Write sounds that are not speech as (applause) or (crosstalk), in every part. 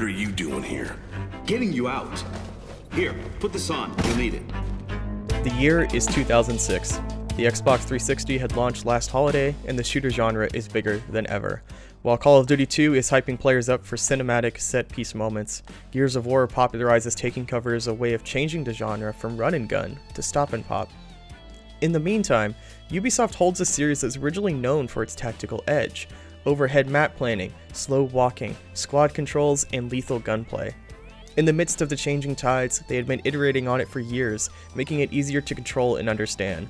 What are you doing here? Getting you out. Here, put this on. You'll need it. The year is 2006. The Xbox 360 had launched last holiday, and the shooter genre is bigger than ever. While Call of Duty 2 is hyping players up for cinematic set piece moments, Gears of War popularizes taking cover as a way of changing the genre from run and gun to stop and pop. In the meantime, Ubisoft holds a series that's originally known for its tactical edge overhead map planning, slow walking, squad controls, and lethal gunplay. In the midst of the changing tides, they had been iterating on it for years, making it easier to control and understand.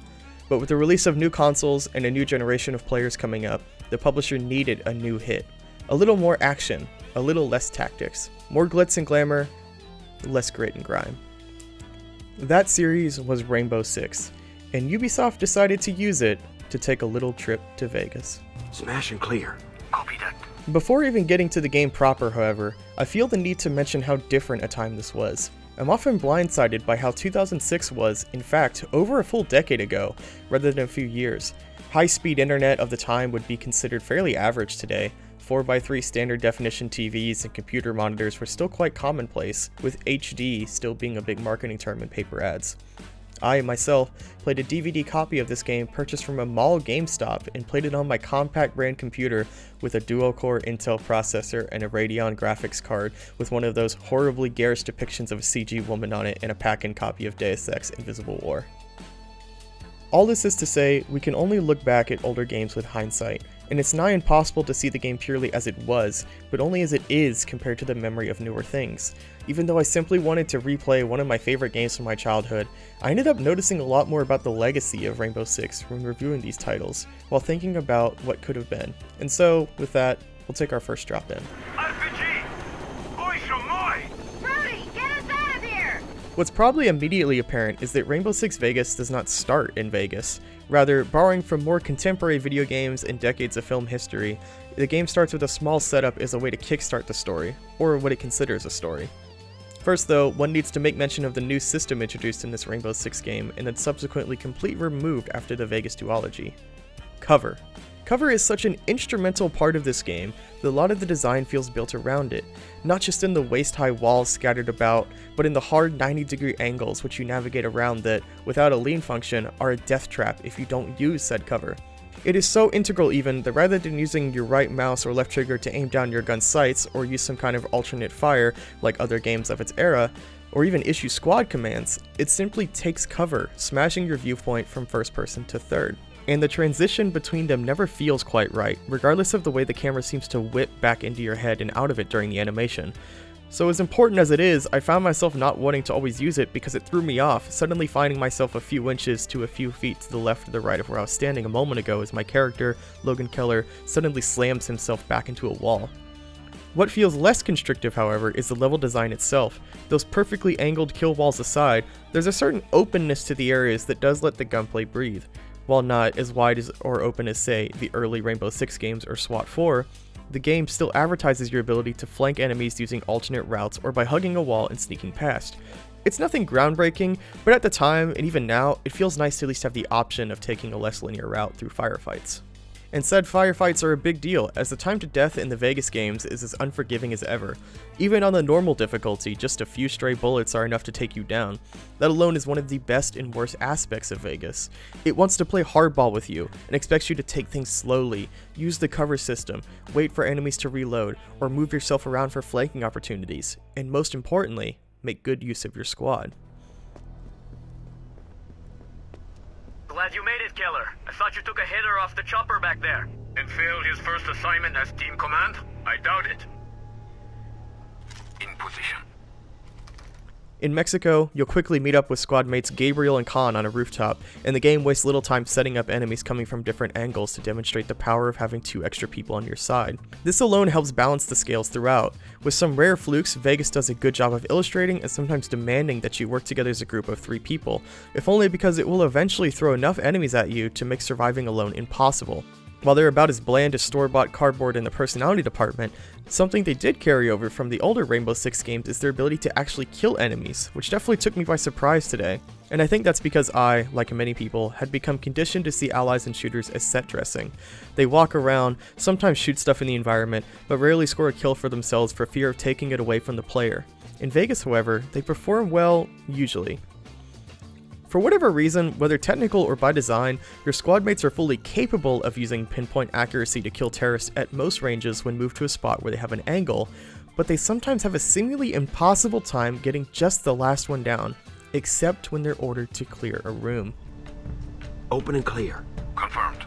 But with the release of new consoles and a new generation of players coming up, the publisher needed a new hit. A little more action, a little less tactics, more glitz and glamour, less grit and grime. That series was Rainbow Six, and Ubisoft decided to use it to take a little trip to Vegas. Smash and clear. Copy that. Before even getting to the game proper, however, I feel the need to mention how different a time this was. I'm often blindsided by how 2006 was, in fact, over a full decade ago, rather than a few years. High speed internet of the time would be considered fairly average today. 4x3 standard definition TVs and computer monitors were still quite commonplace, with HD still being a big marketing term in paper ads. I, myself, played a DVD copy of this game purchased from a mall GameStop and played it on my Compaq brand computer with a dual-core Intel processor and a Radeon graphics card with one of those horribly garish depictions of a CG woman on it and a pack-in copy of Deus Ex Invisible War. All this is to say, we can only look back at older games with hindsight, and it's nigh impossible to see the game purely as it was, but only as it is compared to the memory of newer things. Even though I simply wanted to replay one of my favorite games from my childhood, I ended up noticing a lot more about the legacy of Rainbow Six when reviewing these titles, while thinking about what could have been. And so, with that, we'll take our first drop in. What's probably immediately apparent is that Rainbow Six Vegas does not start in Vegas. Rather, borrowing from more contemporary video games and decades of film history, the game starts with a small setup as a way to kickstart the story, or what it considers a story. First though, one needs to make mention of the new system introduced in this Rainbow Six game and then subsequently completely removed after the Vegas duology. Cover. Cover is such an instrumental part of this game that a lot of the design feels built around it, not just in the waist-high walls scattered about, but in the hard 90 degree angles which you navigate around that, without a lean function, are a death trap if you don't use said cover. It is so integral even that rather than using your right mouse or left trigger to aim down your gun's sights or use some kind of alternate fire like other games of its era, or even issue squad commands, it simply takes cover, smashing your viewpoint from first person to third and the transition between them never feels quite right, regardless of the way the camera seems to whip back into your head and out of it during the animation. So as important as it is, I found myself not wanting to always use it because it threw me off, suddenly finding myself a few inches to a few feet to the left or the right of where I was standing a moment ago as my character, Logan Keller, suddenly slams himself back into a wall. What feels less constrictive, however, is the level design itself. Those perfectly angled kill walls aside, there's a certain openness to the areas that does let the gunplay breathe. While not as wide as or open as, say, the early Rainbow Six games or SWAT 4, the game still advertises your ability to flank enemies using alternate routes or by hugging a wall and sneaking past. It's nothing groundbreaking, but at the time, and even now, it feels nice to at least have the option of taking a less linear route through firefights and said firefights are a big deal, as the time to death in the Vegas games is as unforgiving as ever. Even on the normal difficulty, just a few stray bullets are enough to take you down. That alone is one of the best and worst aspects of Vegas. It wants to play hardball with you, and expects you to take things slowly, use the cover system, wait for enemies to reload, or move yourself around for flanking opportunities, and most importantly, make good use of your squad. Glad you made it, Keller. I thought you took a hitter off the chopper back there. And failed his first assignment as team command? I doubt it. In position. In Mexico, you'll quickly meet up with squad mates Gabriel and Khan on a rooftop, and the game wastes little time setting up enemies coming from different angles to demonstrate the power of having two extra people on your side. This alone helps balance the scales throughout. With some rare flukes, Vegas does a good job of illustrating and sometimes demanding that you work together as a group of three people, if only because it will eventually throw enough enemies at you to make surviving alone impossible. While they're about as bland as store-bought cardboard in the personality department, something they did carry over from the older Rainbow Six games is their ability to actually kill enemies, which definitely took me by surprise today. And I think that's because I, like many people, had become conditioned to see allies and shooters as set dressing. They walk around, sometimes shoot stuff in the environment, but rarely score a kill for themselves for fear of taking it away from the player. In Vegas, however, they perform well, usually. For whatever reason, whether technical or by design, your squad mates are fully capable of using pinpoint accuracy to kill terrorists at most ranges when moved to a spot where they have an angle, but they sometimes have a seemingly impossible time getting just the last one down, except when they're ordered to clear a room. Open and clear. Confirmed.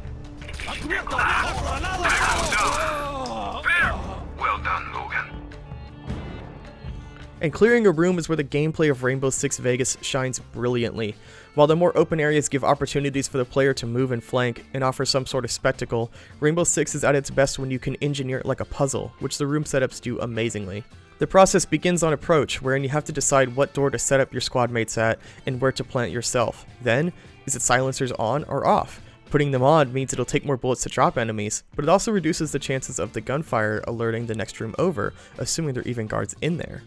Well done, Logan. And clearing a room is where the gameplay of Rainbow Six Vegas shines brilliantly. While the more open areas give opportunities for the player to move and flank and offer some sort of spectacle, Rainbow Six is at its best when you can engineer it like a puzzle, which the room setups do amazingly. The process begins on approach, wherein you have to decide what door to set up your squad mates at and where to plant yourself. Then, is it silencers on or off? Putting them on means it'll take more bullets to drop enemies, but it also reduces the chances of the gunfire alerting the next room over, assuming there are even guards in there.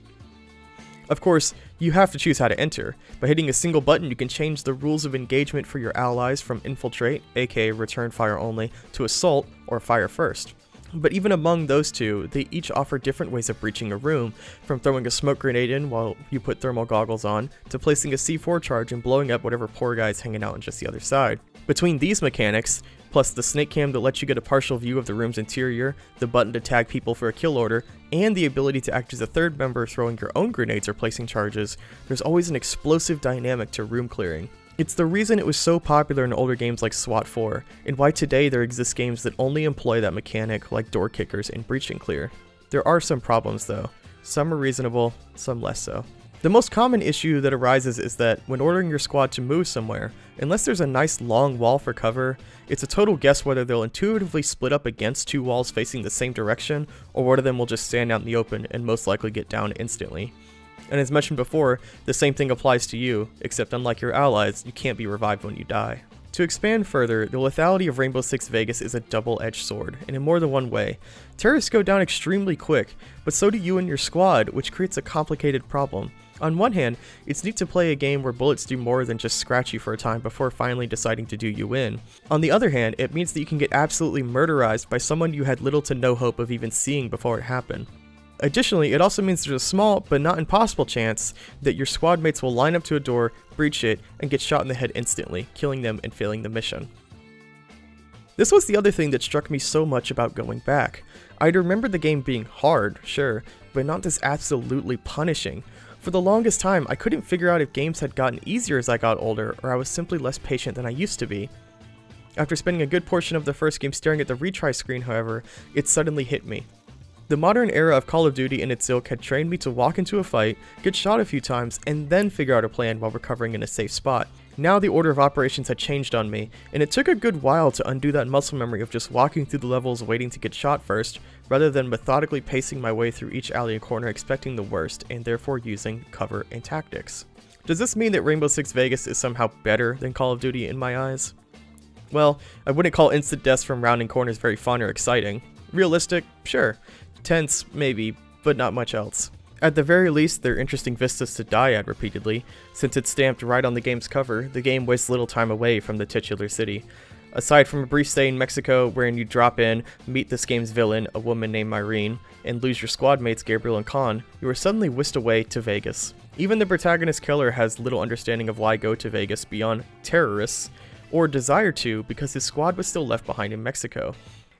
Of course, you have to choose how to enter. By hitting a single button, you can change the rules of engagement for your allies from infiltrate, aka return fire only, to assault, or fire first. But even among those two, they each offer different ways of breaching a room, from throwing a smoke grenade in while you put thermal goggles on, to placing a C4 charge and blowing up whatever poor guy is hanging out on just the other side. Between these mechanics, plus the snake cam that lets you get a partial view of the room's interior, the button to tag people for a kill order, and the ability to act as a third member throwing your own grenades or placing charges, there's always an explosive dynamic to room clearing. It's the reason it was so popular in older games like SWAT 4, and why today there exist games that only employ that mechanic like door kickers and breach and clear. There are some problems though. Some are reasonable, some less so. The most common issue that arises is that when ordering your squad to move somewhere, unless there's a nice long wall for cover, it's a total guess whether they'll intuitively split up against two walls facing the same direction, or one of them will just stand out in the open and most likely get down instantly. And as mentioned before, the same thing applies to you, except unlike your allies, you can't be revived when you die. To expand further, the lethality of Rainbow Six Vegas is a double-edged sword, and in more than one way. Terrorists go down extremely quick, but so do you and your squad, which creates a complicated problem. On one hand, it's neat to play a game where bullets do more than just scratch you for a time before finally deciding to do you in. On the other hand, it means that you can get absolutely murderized by someone you had little to no hope of even seeing before it happened. Additionally, it also means there's a small, but not impossible chance that your squad mates will line up to a door, breach it, and get shot in the head instantly, killing them and failing the mission. This was the other thing that struck me so much about going back. I'd remember the game being hard, sure, but not this absolutely punishing. For the longest time, I couldn't figure out if games had gotten easier as I got older, or I was simply less patient than I used to be. After spending a good portion of the first game staring at the retry screen, however, it suddenly hit me. The modern era of Call of Duty and its ilk had trained me to walk into a fight, get shot a few times, and then figure out a plan while recovering in a safe spot. Now the order of operations had changed on me, and it took a good while to undo that muscle memory of just walking through the levels waiting to get shot first, rather than methodically pacing my way through each alley and corner expecting the worst, and therefore using cover and tactics. Does this mean that Rainbow Six Vegas is somehow better than Call of Duty in my eyes? Well, I wouldn't call instant deaths from rounding corners very fun or exciting. Realistic? Sure. Tense, maybe, but not much else. At the very least, they're interesting vistas to die at repeatedly. Since it's stamped right on the game's cover, the game wastes little time away from the titular city. Aside from a brief stay in Mexico wherein you drop in, meet this game's villain, a woman named Irene, and lose your squad mates Gabriel and Khan, you are suddenly whisked away to Vegas. Even the protagonist Keller has little understanding of why go to Vegas beyond terrorists, or desire to because his squad was still left behind in Mexico.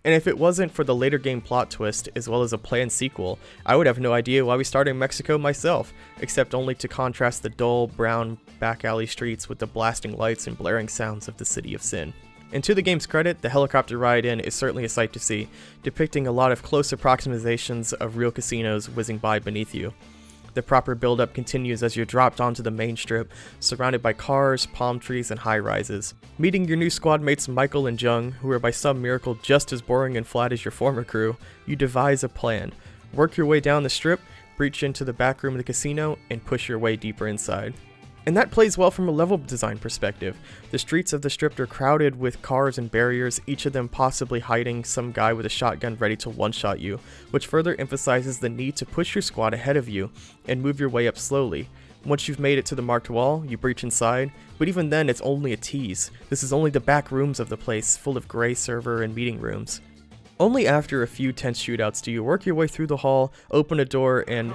And if it wasn't for the later game plot twist, as well as a planned sequel, I would have no idea why we started in Mexico myself, except only to contrast the dull, brown, back alley streets with the blasting lights and blaring sounds of the City of Sin. And to the game's credit, the helicopter ride in is certainly a sight to see, depicting a lot of close approximations of real casinos whizzing by beneath you. The proper build-up continues as you're dropped onto the main strip, surrounded by cars, palm trees, and high-rises. Meeting your new squad mates Michael and Jung, who are by some miracle just as boring and flat as your former crew, you devise a plan. Work your way down the strip, breach into the back room of the casino, and push your way deeper inside. And that plays well from a level design perspective. The streets of the strip are crowded with cars and barriers, each of them possibly hiding some guy with a shotgun ready to one-shot you, which further emphasizes the need to push your squad ahead of you and move your way up slowly. Once you've made it to the marked wall, you breach inside, but even then it's only a tease. This is only the back rooms of the place, full of gray server and meeting rooms. Only after a few tense shootouts do you work your way through the hall, open a door, and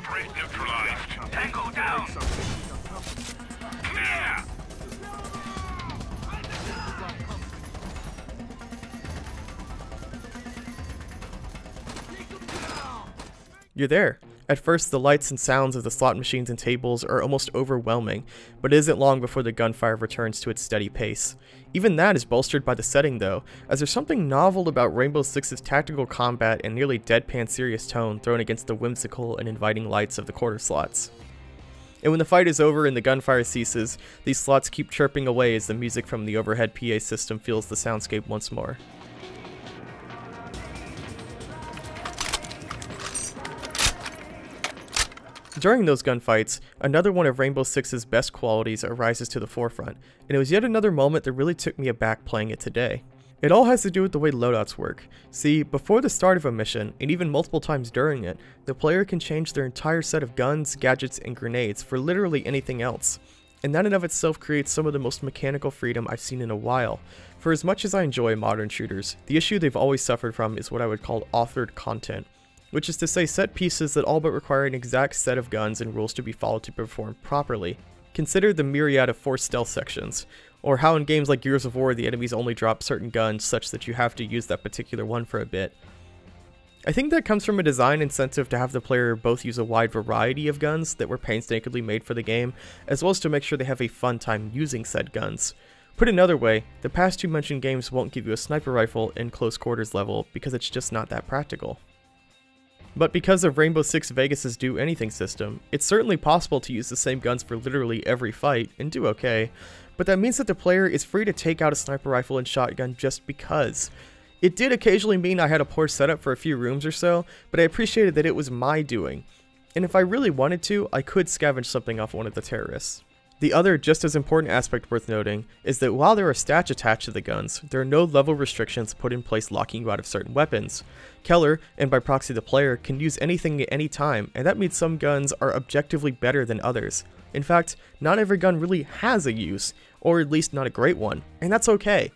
You're there. At first, the lights and sounds of the slot machines and tables are almost overwhelming, but it isn't long before the gunfire returns to its steady pace. Even that is bolstered by the setting though, as there's something novel about Rainbow Six's tactical combat and nearly deadpan serious tone thrown against the whimsical and inviting lights of the quarter slots. And when the fight is over and the gunfire ceases, these slots keep chirping away as the music from the overhead PA system fills the soundscape once more. During those gunfights, another one of Rainbow Six's best qualities arises to the forefront, and it was yet another moment that really took me aback playing it today. It all has to do with the way loadouts work. See, before the start of a mission, and even multiple times during it, the player can change their entire set of guns, gadgets, and grenades for literally anything else. And that in of itself creates some of the most mechanical freedom I've seen in a while. For as much as I enjoy modern shooters, the issue they've always suffered from is what I would call authored content which is to say set pieces that all but require an exact set of guns and rules to be followed to perform properly. Consider the myriad of forced stealth sections, or how in games like Gears of War the enemies only drop certain guns such that you have to use that particular one for a bit. I think that comes from a design incentive to have the player both use a wide variety of guns that were painstakingly made for the game, as well as to make sure they have a fun time using said guns. Put another way, the past two mentioned games won't give you a sniper rifle in close quarters level because it's just not that practical. But because of Rainbow Six Vegas's do anything system, it's certainly possible to use the same guns for literally every fight and do okay, but that means that the player is free to take out a sniper rifle and shotgun just because. It did occasionally mean I had a poor setup for a few rooms or so, but I appreciated that it was my doing. And if I really wanted to, I could scavenge something off one of the terrorists. The other just as important aspect worth noting is that while there are stats attached to the guns, there are no level restrictions put in place locking you out of certain weapons. Keller, and by proxy the player, can use anything at any time, and that means some guns are objectively better than others. In fact, not every gun really has a use, or at least not a great one, and that's okay.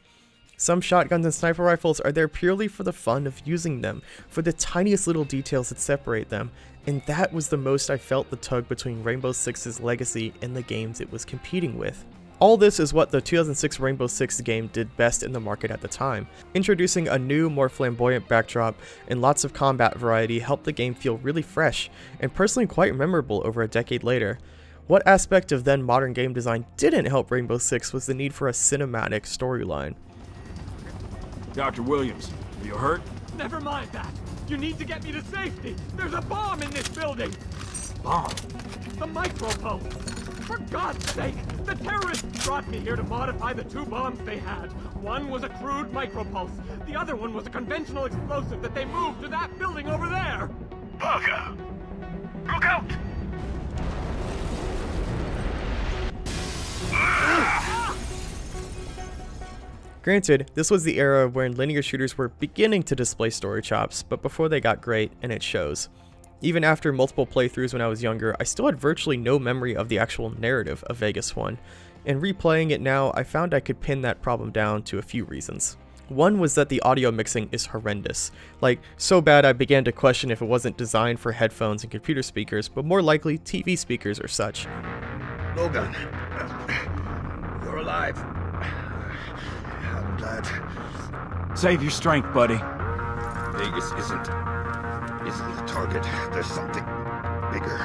Some shotguns and sniper rifles are there purely for the fun of using them, for the tiniest little details that separate them, and that was the most I felt the tug between Rainbow Six's legacy and the games it was competing with. All this is what the 2006 Rainbow Six game did best in the market at the time. Introducing a new, more flamboyant backdrop and lots of combat variety helped the game feel really fresh, and personally quite memorable over a decade later. What aspect of then modern game design didn't help Rainbow Six was the need for a cinematic storyline. Dr. Williams, are you hurt? Never mind that. You need to get me to safety. There's a bomb in this building. Bomb. The micropulse. For God's sake, the terrorists brought me here to modify the two bombs they had. One was a crude micropulse. The other one was a conventional explosive that they moved to that building over there. Parker! Look out! Granted, this was the era when linear shooters were beginning to display story chops, but before they got great, and it shows. Even after multiple playthroughs when I was younger, I still had virtually no memory of the actual narrative of Vegas 1, and replaying it now, I found I could pin that problem down to a few reasons. One was that the audio mixing is horrendous. Like, so bad I began to question if it wasn't designed for headphones and computer speakers, but more likely TV speakers or such. Logan, you're alive. I'm glad. Save your strength, buddy. Vegas isn't isn't the target. There's something bigger.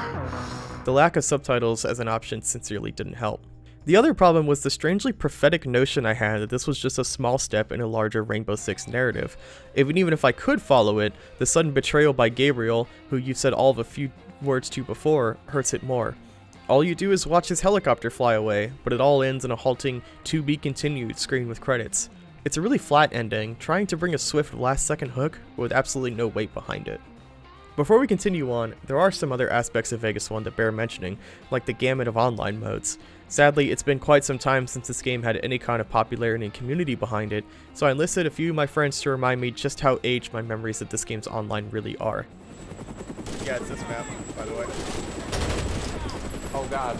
The lack of subtitles as an option sincerely didn't help. The other problem was the strangely prophetic notion I had that this was just a small step in a larger Rainbow Six narrative. Even even if I could follow it, the sudden betrayal by Gabriel, who you said all of a few words to before, hurts it more. All you do is watch his helicopter fly away, but it all ends in a halting to be continued screen with credits. It's a really flat ending, trying to bring a swift last second hook with absolutely no weight behind it. Before we continue on, there are some other aspects of Vegas 1 that bear mentioning, like the gamut of online modes. Sadly, it's been quite some time since this game had any kind of popularity and community behind it, so I enlisted a few of my friends to remind me just how aged my memories of this game's online really are. Yeah, it's this map, by the way. Oh god.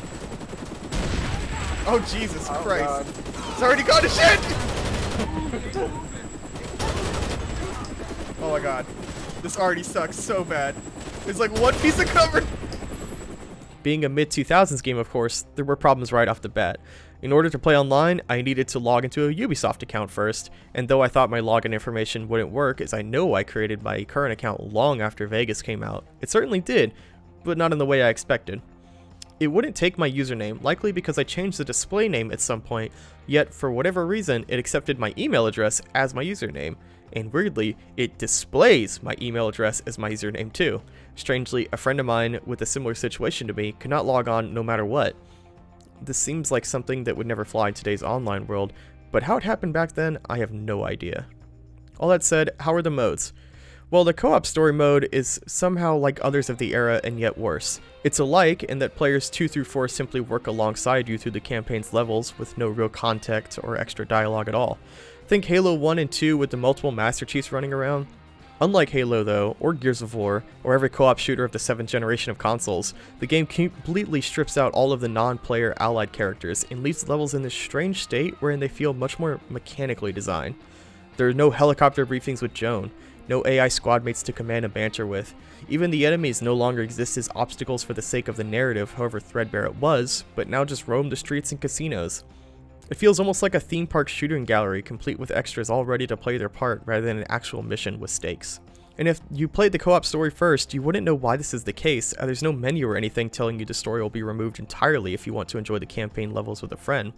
Oh Jesus Oh, Christ. God. It's already gone to shit! Oh my god. This already sucks so bad. It's like one piece of cover. Being a mid-2000s game, of course, there were problems right off the bat. In order to play online, I needed to log into a Ubisoft account first, and though I thought my login information wouldn't work as I know I created my current account long after Vegas came out, it certainly did, but not in the way I expected. It wouldn't take my username, likely because I changed the display name at some point, yet for whatever reason it accepted my email address as my username, and weirdly, it displays my email address as my username too. Strangely, a friend of mine with a similar situation to me could not log on no matter what. This seems like something that would never fly in today's online world, but how it happened back then, I have no idea. All that said, how are the modes? Well, the co-op story mode is somehow like others of the era and yet worse. It's alike in that players 2 through 4 simply work alongside you through the campaign's levels with no real context or extra dialogue at all. Think Halo 1 and 2 with the multiple Master Chiefs running around? Unlike Halo though, or Gears of War, or every co-op shooter of the 7th generation of consoles, the game completely strips out all of the non-player allied characters and leaves levels in this strange state wherein they feel much more mechanically designed. There are no helicopter briefings with Joan, no AI squad mates to command and banter with. Even the enemies no longer exist as obstacles for the sake of the narrative, however threadbare it was, but now just roam the streets and casinos. It feels almost like a theme park shooting gallery complete with extras all ready to play their part rather than an actual mission with stakes. And if you played the co-op story first, you wouldn't know why this is the case, as there's no menu or anything telling you the story will be removed entirely if you want to enjoy the campaign levels with a friend.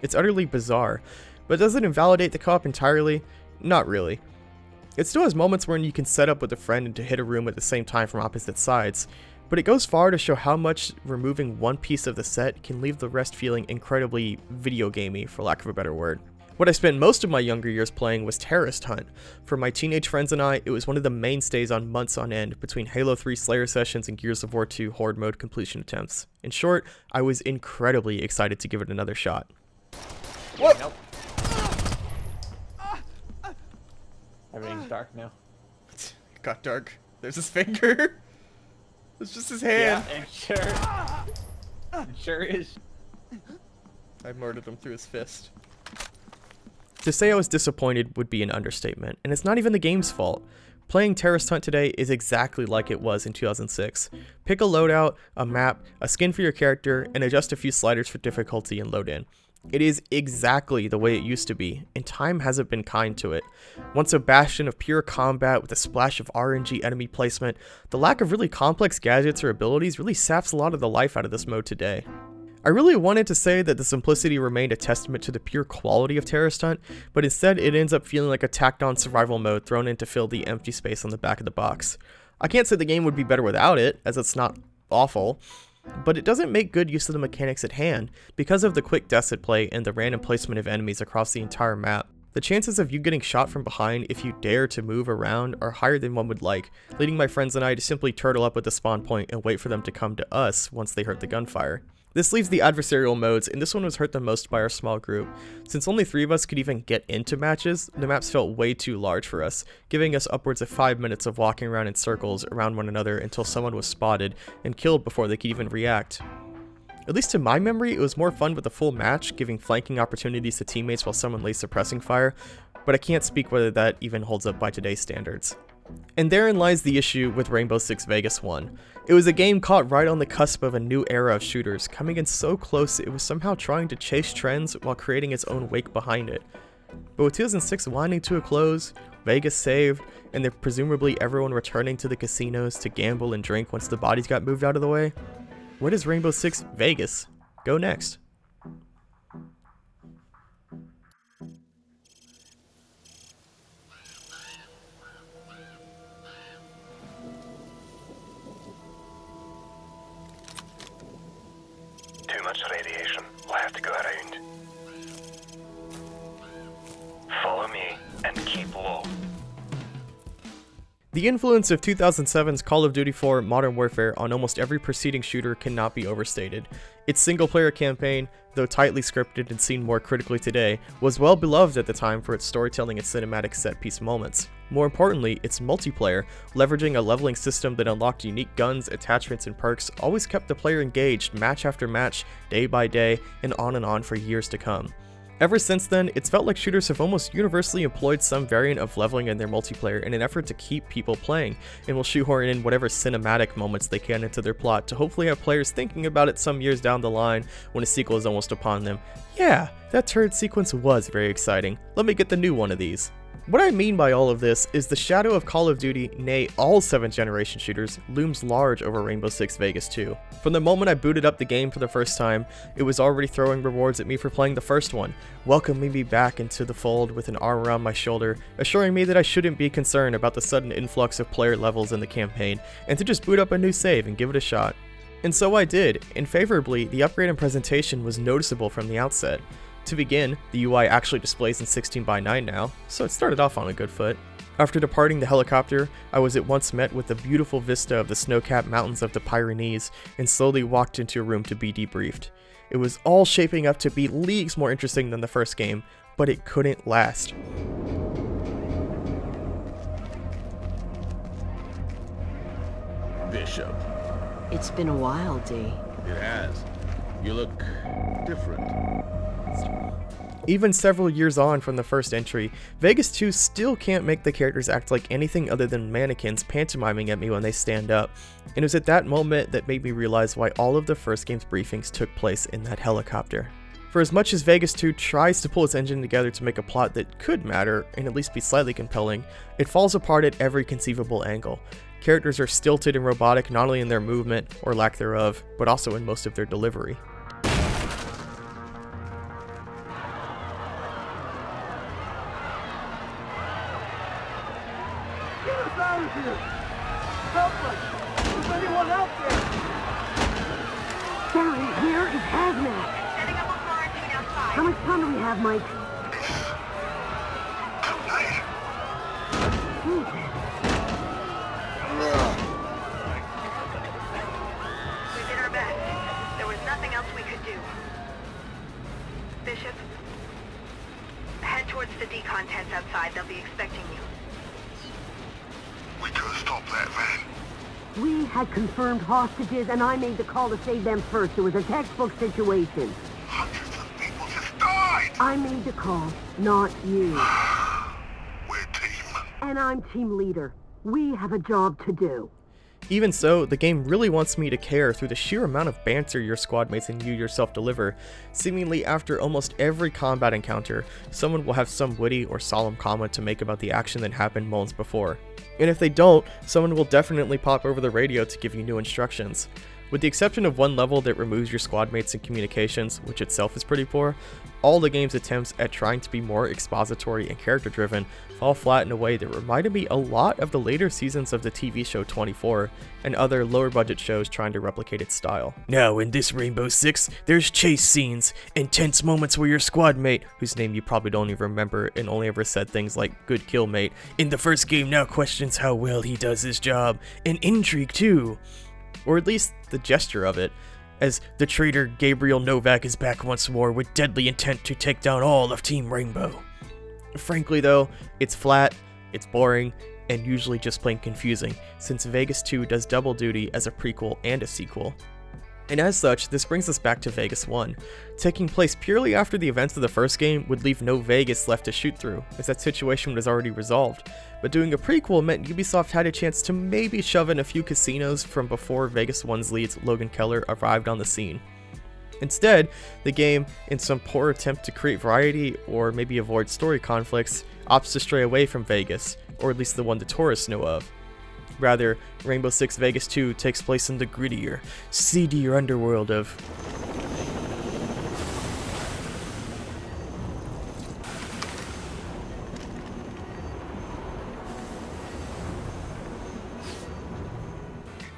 It's utterly bizarre, but does it invalidate the co-op entirely? Not really. It still has moments when you can set up with a friend and to hit a room at the same time from opposite sides, but it goes far to show how much removing one piece of the set can leave the rest feeling incredibly video gamey, for lack of a better word. What I spent most of my younger years playing was Terrorist Hunt. For my teenage friends and I, it was one of the mainstays on months on end between Halo 3 Slayer sessions and Gears of War 2 Horde mode completion attempts. In short, I was incredibly excited to give it another shot. What? Nope. Everything's ah. dark now. It got dark. There's his finger. (laughs) It's just his hand. Yeah, it sure. It sure is. I murdered him through his fist. To say I was disappointed would be an understatement, and it's not even the game's fault. Playing Terrorist Hunt today is exactly like it was in 2006. Pick a loadout, a map, a skin for your character, and adjust a few sliders for difficulty and load in. It is exactly the way it used to be, and time hasn't been kind to it. Once a bastion of pure combat with a splash of RNG enemy placement, the lack of really complex gadgets or abilities really saps a lot of the life out of this mode today. I really wanted to say that the simplicity remained a testament to the pure quality of Terrorist Hunt, but instead it ends up feeling like a tacked on survival mode thrown in to fill the empty space on the back of the box. I can't say the game would be better without it, as it's not awful, but it doesn't make good use of the mechanics at hand because of the quick deaths at play and the random placement of enemies across the entire map. The chances of you getting shot from behind if you dare to move around are higher than one would like, leading my friends and I to simply turtle up at the spawn point and wait for them to come to us once they heard the gunfire. This leaves the adversarial modes, and this one was hurt the most by our small group. Since only three of us could even get into matches, the maps felt way too large for us, giving us upwards of 5 minutes of walking around in circles around one another until someone was spotted and killed before they could even react. At least to my memory, it was more fun with a full match, giving flanking opportunities to teammates while someone lays suppressing fire, but I can't speak whether that even holds up by today's standards. And therein lies the issue with Rainbow Six Vegas 1. It was a game caught right on the cusp of a new era of shooters, coming in so close it was somehow trying to chase trends while creating its own wake behind it. But with 2006 winding to a close, Vegas saved, and then presumably everyone returning to the casinos to gamble and drink once the bodies got moved out of the way, where does Rainbow Six Vegas go next? The influence of 2007's Call of Duty 4 Modern Warfare on almost every preceding shooter cannot be overstated. Its single player campaign, though tightly scripted and seen more critically today, was well beloved at the time for its storytelling and cinematic set piece moments. More importantly, its multiplayer, leveraging a leveling system that unlocked unique guns, attachments, and perks, always kept the player engaged match after match, day by day, and on and on for years to come. Ever since then, it's felt like shooters have almost universally employed some variant of leveling in their multiplayer in an effort to keep people playing, and will shoehorn in whatever cinematic moments they can into their plot to hopefully have players thinking about it some years down the line when a sequel is almost upon them. Yeah, that turret sequence was very exciting. Let me get the new one of these. What I mean by all of this is the shadow of Call of Duty, nay all 7th generation shooters, looms large over Rainbow Six Vegas 2. From the moment I booted up the game for the first time, it was already throwing rewards at me for playing the first one, welcoming me back into the fold with an arm around my shoulder, assuring me that I shouldn't be concerned about the sudden influx of player levels in the campaign, and to just boot up a new save and give it a shot. And so I did, and favorably, the upgrade in presentation was noticeable from the outset. To begin, the UI actually displays in 16 by 9 now, so it started off on a good foot. After departing the helicopter, I was at once met with the beautiful vista of the snow-capped mountains of the Pyrenees and slowly walked into a room to be debriefed. It was all shaping up to be leagues more interesting than the first game, but it couldn't last. Bishop. It's been a while, D. It has. You look different. Even several years on from the first entry, Vegas 2 still can't make the characters act like anything other than mannequins pantomiming at me when they stand up, and it was at that moment that made me realize why all of the first game's briefings took place in that helicopter. For as much as Vegas 2 tries to pull its engine together to make a plot that could matter and at least be slightly compelling, it falls apart at every conceivable angle. Characters are stilted and robotic not only in their movement, or lack thereof, but also in most of their delivery. Help us! Is anyone out there? Gary, here is Hazmat. Setting up a quarantine outside. How much time do we have, Mike? We did our best. There was nothing else we could do. Bishop, head towards the decon tents outside. They'll be expecting you. We could have stopped that. We had confirmed hostages, and I made the call to save them first. It was a textbook situation. Hundreds of people just died. I made the call, not you. (sighs) We're team. And I'm team leader. We have a job to do. Even so, the game really wants me to care through the sheer amount of banter your squad mates and you yourself deliver. Seemingly after almost every combat encounter, someone will have some witty or solemn comment to make about the action that happened moments before. And if they don't, someone will definitely pop over the radio to give you new instructions. With the exception of one level that removes your squad mates and communications, which itself is pretty poor, all the game's attempts at trying to be more expository and character driven fall flat in a way that reminded me a lot of the later seasons of the TV show 24 and other lower budget shows trying to replicate its style. Now in this Rainbow Six, there's chase scenes, intense moments where your squad mate, whose name you probably don't even remember and only ever said things like good kill mate, in the first game now questions how well he does his job, and intrigue too or at least the gesture of it, as the traitor Gabriel Nowak is back once more with deadly intent to take down all of Team Rainbow. Frankly though, it's flat, it's boring, and usually just plain confusing, since Vegas 2 does double duty as a prequel and a sequel. And as such, this brings us back to Vegas 1. Taking place purely after the events of the first game would leave no Vegas left to shoot through, as that situation was already resolved. But doing a prequel meant Ubisoft had a chance to maybe shove in a few casinos from before Vegas 1's leads Logan Keller arrived on the scene. Instead, the game, in some poor attempt to create variety or maybe avoid story conflicts, opts to stray away from Vegas, or at least the one the tourists know of. Rather, Rainbow Six Vegas 2 takes place in the grittier, seedier underworld of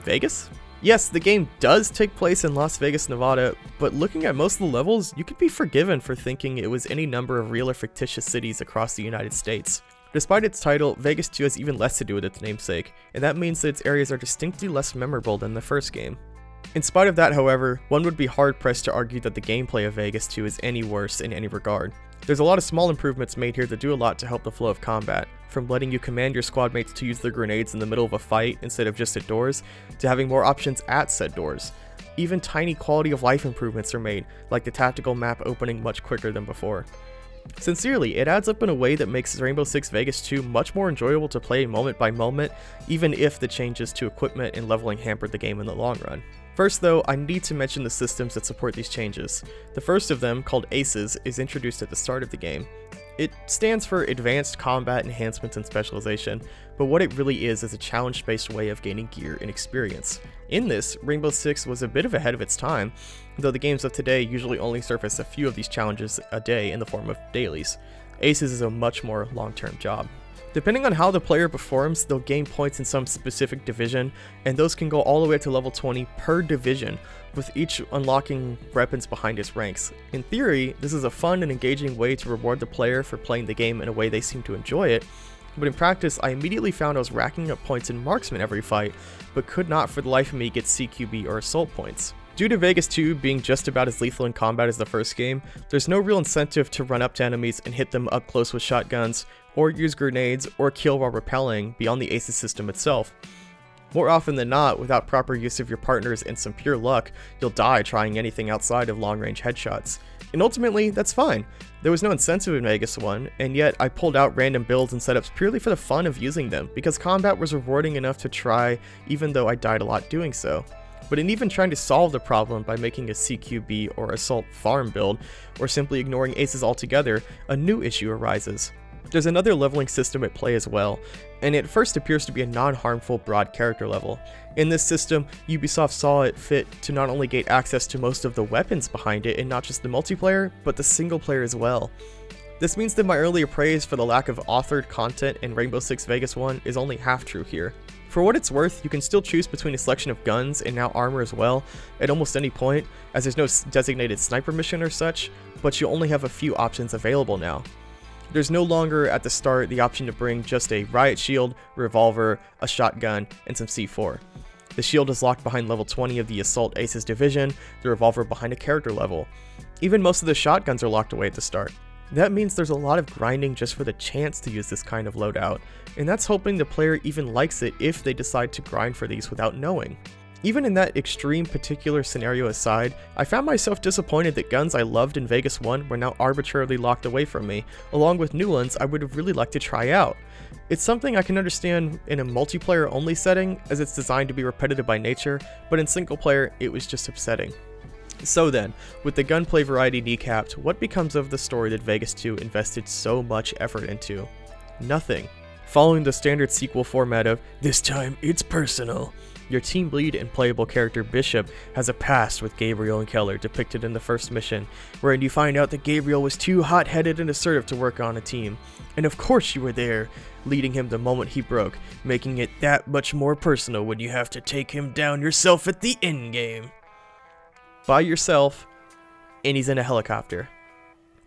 Vegas? Yes, the game does take place in Las Vegas, Nevada, but looking at most of the levels, you could be forgiven for thinking it was any number of real or fictitious cities across the United States. Despite its title, Vegas 2 has even less to do with its namesake, and that means that its areas are distinctly less memorable than the first game. In spite of that, however, one would be hard pressed to argue that the gameplay of Vegas 2 is any worse in any regard. There's a lot of small improvements made here that do a lot to help the flow of combat, from letting you command your squad mates to use their grenades in the middle of a fight instead of just at doors, to having more options at said doors. Even tiny quality of life improvements are made, like the tactical map opening much quicker than before. Sincerely, it adds up in a way that makes Rainbow Six Vegas 2 much more enjoyable to play moment by moment, even if the changes to equipment and leveling hampered the game in the long run. First though, I need to mention the systems that support these changes. The first of them, called ACES, is introduced at the start of the game. It stands for Advanced Combat Enhancements and Specialization, but what it really is is a challenge-based way of gaining gear and experience. In this, Rainbow Six was a bit of ahead of its time, though the games of today usually only surface a few of these challenges a day in the form of dailies. ACES is a much more long-term job. Depending on how the player performs, they'll gain points in some specific division, and those can go all the way up to level 20 per division, with each unlocking weapons behind its ranks. In theory, this is a fun and engaging way to reward the player for playing the game in a way they seem to enjoy it, but in practice, I immediately found I was racking up points in marksman every fight, but could not for the life of me get CQB or assault points. Due to Vegas 2 being just about as lethal in combat as the first game, there's no real incentive to run up to enemies and hit them up close with shotguns, or use grenades, or kill while repelling beyond the ACES system itself. More often than not, without proper use of your partners and some pure luck, you'll die trying anything outside of long-range headshots. And ultimately, that's fine. There was no incentive in Vegas 1, and yet I pulled out random builds and setups purely for the fun of using them, because combat was rewarding enough to try, even though I died a lot doing so but in even trying to solve the problem by making a CQB or Assault farm build, or simply ignoring aces altogether, a new issue arises. There's another leveling system at play as well, and it first appears to be a non-harmful broad character level. In this system, Ubisoft saw it fit to not only gain access to most of the weapons behind it and not just the multiplayer, but the single player as well. This means that my earlier praise for the lack of authored content in Rainbow Six Vegas 1 is only half true here. For what it's worth, you can still choose between a selection of guns and now armor as well at almost any point, as there's no designated sniper mission or such, but you only have a few options available now. There's no longer at the start the option to bring just a riot shield, revolver, a shotgun, and some C4. The shield is locked behind level 20 of the Assault Aces division, the revolver behind a character level. Even most of the shotguns are locked away at the start. That means there's a lot of grinding just for the chance to use this kind of loadout, and that's hoping the player even likes it if they decide to grind for these without knowing. Even in that extreme particular scenario aside, I found myself disappointed that guns I loved in Vegas 1 were now arbitrarily locked away from me, along with new ones I would have really liked to try out. It's something I can understand in a multiplayer only setting, as it's designed to be repetitive by nature, but in single player, it was just upsetting. So then, with the gunplay variety kneecapped, what becomes of the story that Vegas 2 invested so much effort into? Nothing. Following the standard sequel format of, this time it's personal, your team lead and playable character Bishop has a past with Gabriel and Keller depicted in the first mission, wherein you find out that Gabriel was too hot-headed and assertive to work on a team. And of course you were there, leading him the moment he broke, making it that much more personal when you have to take him down yourself at the end game. by yourself, and he's in a helicopter.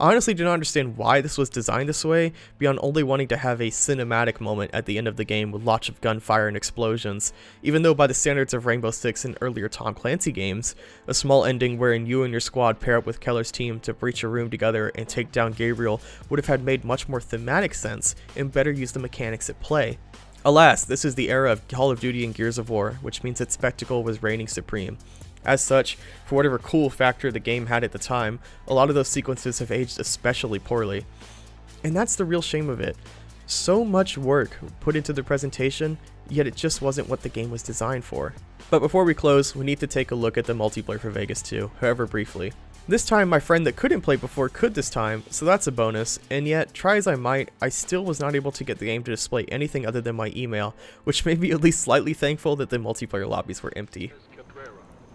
I honestly do not understand why this was designed this way, beyond only wanting to have a cinematic moment at the end of the game with lots of gunfire and explosions, even though by the standards of Rainbow Six and earlier Tom Clancy games, a small ending wherein you and your squad pair up with Keller's team to breach a room together and take down Gabriel would have had made much more thematic sense and better use the mechanics at play. Alas, this is the era of Call of Duty and Gears of War, which means that spectacle was reigning supreme. As such, for whatever cool factor the game had at the time, a lot of those sequences have aged especially poorly. And that's the real shame of it. So much work put into the presentation, yet it just wasn't what the game was designed for. But before we close, we need to take a look at the multiplayer for Vegas 2, however briefly. This time my friend that couldn't play before could this time, so that's a bonus, and yet, try as I might, I still was not able to get the game to display anything other than my email, which made me at least slightly thankful that the multiplayer lobbies were empty.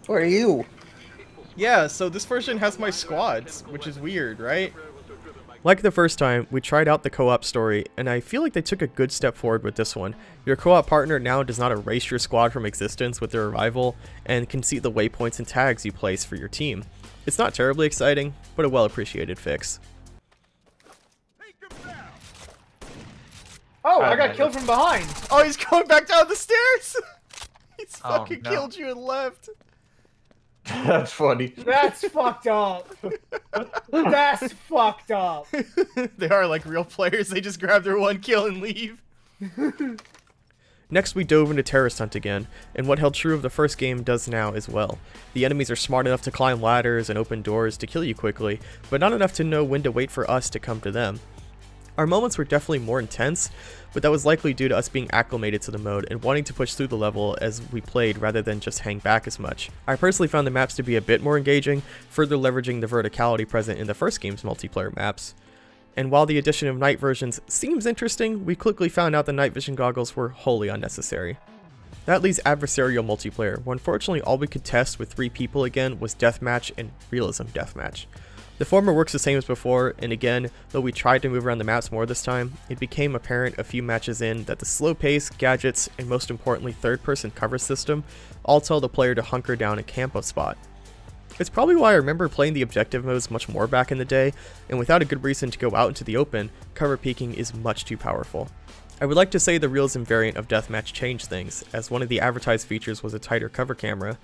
Who are you? Yeah, so this version has my squads, which is weird, right? Like the first time, we tried out the co-op story, and I feel like they took a good step forward with this one. Your co-op partner now does not erase your squad from existence with their arrival, and can see the waypoints and tags you place for your team. It's not terribly exciting, but a well appreciated fix. Oh, I got killed from behind. Oh, he's going back down the stairs. (laughs) he's Oh, fucking no. killed you and left. (laughs) That's funny. That's fucked up. That's fucked up. (laughs) they are like real players. They just grab their one kill and leave. (laughs) Next, we dove into Terrorist Hunt again, and what held true of the first game does now as well. The enemies are smart enough to climb ladders and open doors to kill you quickly, but not enough to know when to wait for us to come to them. Our moments were definitely more intense, but that was likely due to us being acclimated to the mode and wanting to push through the level as we played rather than just hang back as much. I personally found the maps to be a bit more engaging, further leveraging the verticality present in the first game's multiplayer maps. And while the addition of night versions seems interesting, we quickly found out the night vision goggles were wholly unnecessary. That leaves adversarial multiplayer, where unfortunately all we could test with three people again was deathmatch and realism deathmatch. The former works the same as before, and again, though we tried to move around the maps more this time, it became apparent a few matches in that the slow pace, gadgets, and most importantly third person cover system all tell the player to hunker down and camp a spot. It's probably why I remember playing the objective modes much more back in the day, and without a good reason to go out into the open, cover peeking is much too powerful. I would like to say the realism variant of Deathmatch changed things, as one of the advertised features was a tighter cover camera,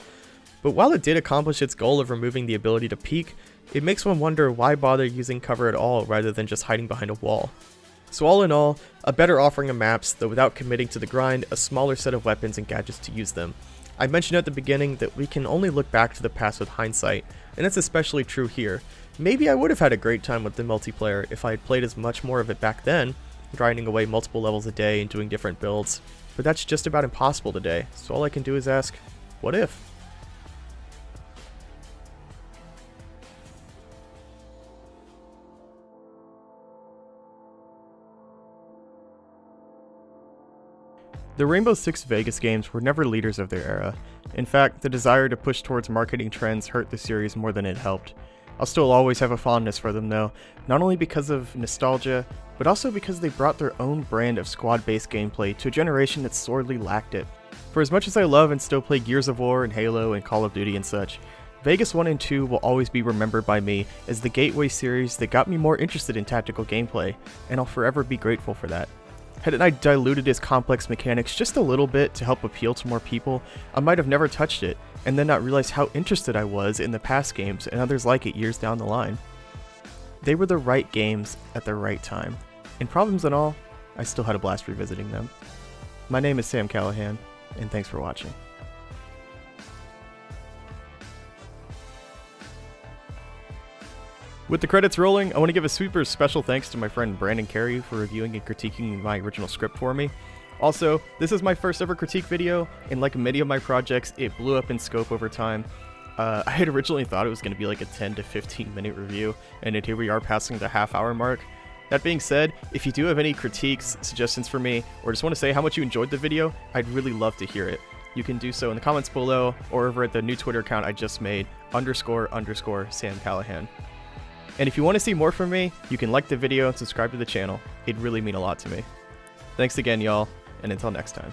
but while it did accomplish its goal of removing the ability to peek, it makes one wonder why bother using cover at all rather than just hiding behind a wall. So all in all, a better offering of maps, though without committing to the grind, a smaller set of weapons and gadgets to use them. I mentioned at the beginning that we can only look back to the past with hindsight, and that's especially true here. Maybe I would have had a great time with the multiplayer if I had played as much more of it back then, grinding away multiple levels a day and doing different builds, but that's just about impossible today, so all I can do is ask, what if? The Rainbow Six Vegas games were never leaders of their era. In fact, the desire to push towards marketing trends hurt the series more than it helped. I'll still always have a fondness for them though, not only because of nostalgia, but also because they brought their own brand of squad-based gameplay to a generation that sorely lacked it. For as much as I love and still play Gears of War and Halo and Call of Duty and such, Vegas 1 and 2 will always be remembered by me as the gateway series that got me more interested in tactical gameplay, and I'll forever be grateful for that. Had I diluted its complex mechanics just a little bit to help appeal to more people, I might have never touched it, and then not realized how interested I was in the past games and others like it years down the line. They were the right games at the right time, and problems and all, I still had a blast revisiting them. My name is Sam Callahan, and thanks for watching. With the credits rolling, I want to give a super special thanks to my friend Brandon Carey for reviewing and critiquing my original script for me. Also, this is my first ever critique video, and like many of my projects, it blew up in scope over time. Uh, (laughs) I had originally thought it was going to be like a 10 to 15 minute review, and here we are passing the half hour mark. That being said, if you do have any critiques, suggestions for me, or just want to say how much you enjoyed the video, I'd really love to hear it. You can do so in the comments below, or over at the new Twitter account I just made, underscore underscore Sam Callahan. And if you want to see more from me, you can like the video and subscribe to the channel. It'd really mean a lot to me. Thanks again, y'all, and until next time.